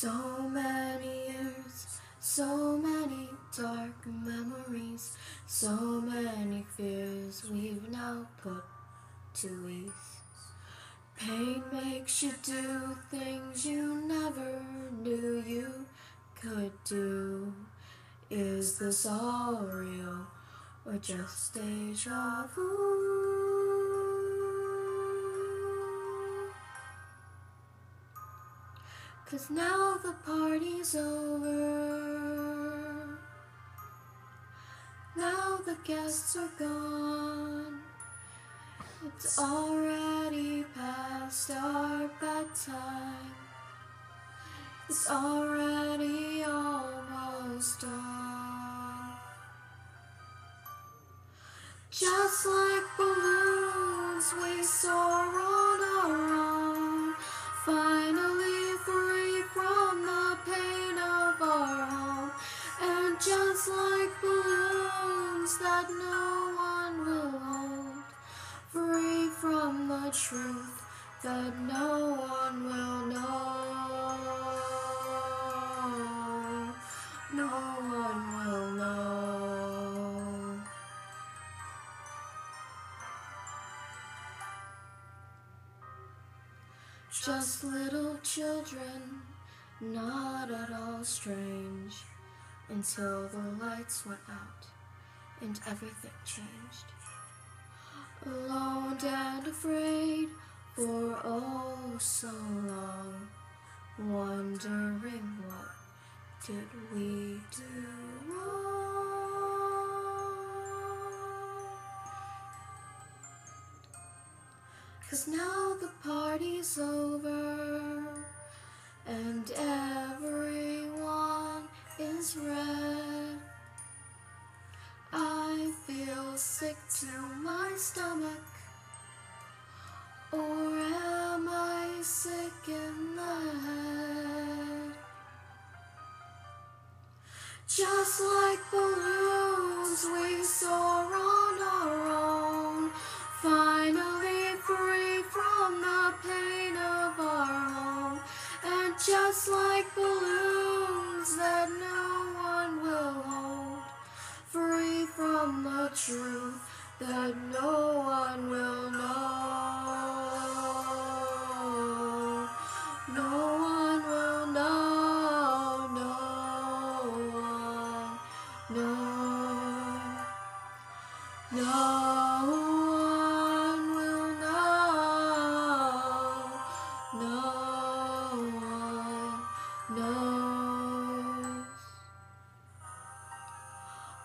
So many years, so many dark memories, so many fears we've now put to ease. Pain makes you do things you never knew you could do. Is this all real or just deja vu? Cause now the party's over. Now the guests are gone. It's already past our bedtime. It's already almost dawn. Just like balloons, we soar on that no one will hold. Free from the truth that no one will know. No one will know. Just little children, not at all strange, until the lights went out and everything changed. Alone and afraid for oh so long, wondering what did we do wrong. Cause now the party's over sick to my stomach. Or am I sick in the head? Just like balloons, we soar on our own. Finally free from the pain of our home. And just like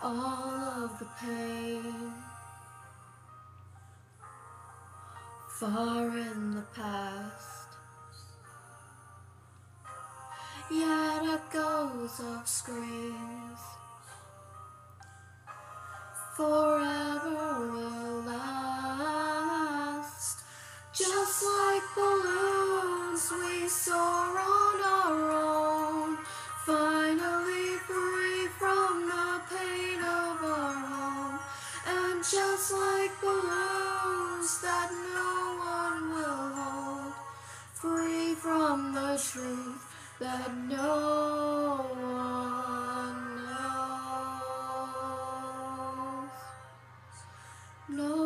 all of the pain far in the past. Yet echoes of screams forever will last. Just like balloons, we soar on just like balloons that no one will hold, free from the truth that no one knows. No